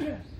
Yeah.